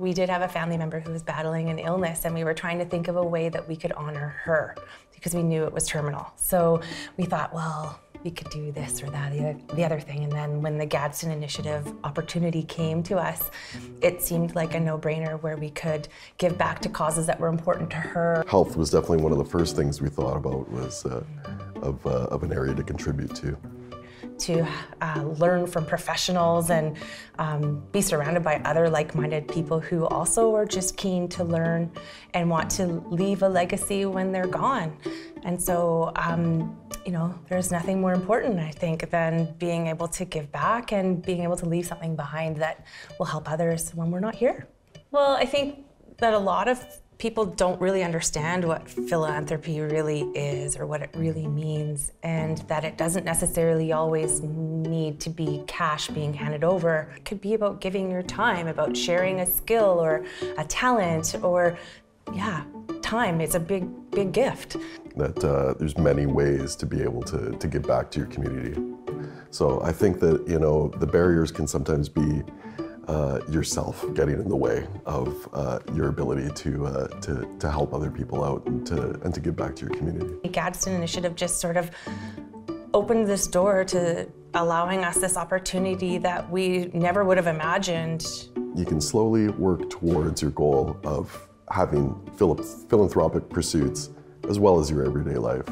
We did have a family member who was battling an illness, and we were trying to think of a way that we could honor her because we knew it was terminal. So we thought, well, we could do this or that, the other thing. And then when the Gadsden Initiative opportunity came to us, it seemed like a no-brainer where we could give back to causes that were important to her. Health was definitely one of the first things we thought about was uh, of, uh, of an area to contribute to to uh, learn from professionals and um, be surrounded by other like-minded people who also are just keen to learn and want to leave a legacy when they're gone. And so, um, you know, there's nothing more important, I think, than being able to give back and being able to leave something behind that will help others when we're not here. Well, I think that a lot of people don't really understand what philanthropy really is or what it really means, and that it doesn't necessarily always need to be cash being handed over. It could be about giving your time, about sharing a skill or a talent, or yeah, time. It's a big, big gift. That uh, there's many ways to be able to, to give back to your community. So I think that, you know, the barriers can sometimes be uh, yourself getting in the way of uh, your ability to, uh, to, to help other people out and to, and to give back to your community. The Gadsden Initiative just sort of opened this door to allowing us this opportunity that we never would have imagined. You can slowly work towards your goal of having philanthropic pursuits as well as your everyday life.